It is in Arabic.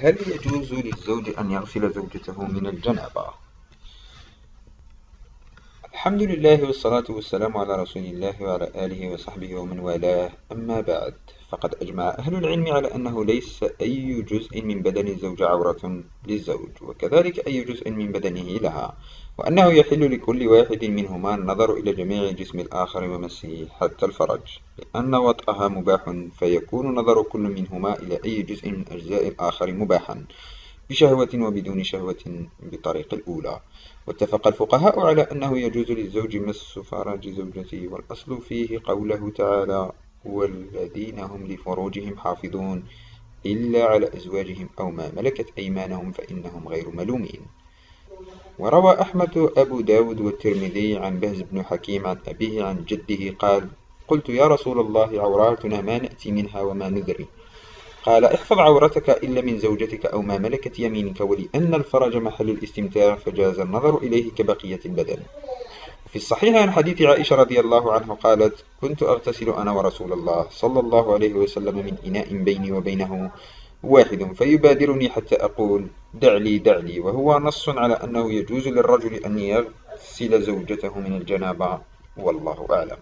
هل يجوز للزوج أن يغسل زوجته من الجنابة؟ الحمد لله والصلاة والسلام على رسول الله وعلى آله وصحبه ومن والاه. أما بعد فقد أجمع أهل العلم على أنه ليس أي جزء من بدن الزوج عورة للزوج وكذلك أي جزء من بدنه لها وأنه يحل لكل واحد منهما النظر إلى جميع جسم الآخر ومسه حتى الفرج لأن وطأها مباح فيكون نظر كل منهما إلى أي جزء من أجزاء الآخر مباحا. بشهوة وبدون شهوة بطريق الأولى. واتفق الفقهاء على أنه يجوز للزوج مس فرج زوجته والأصل فيه قوله تعالى والذين هم لفروجهم حافظون إلا على أزواجهم أو ما ملكت أيمانهم فإنهم غير ملومين. وروى أحمد أبو داود والترمذي عن بهز بن حكيم عن أبيه عن جده قال قلت يا رسول الله عوراتنا ما نأتي منها وما ندري. قال احفظ عورتك إلا من زوجتك أو ما ملكت يمينك ولأن الفرج محل الاستمتاع فجاز النظر إليه كبقية البدن. في الصحيح عن حديث عائشة رضي الله عنه قالت كنت أغتسل أنا ورسول الله صلى الله عليه وسلم من إناء بيني وبينه واحد فيبادرني حتى أقول دع لي دع لي وهو نص على أنه يجوز للرجل أن يغسل زوجته من الجنابة. والله أعلم.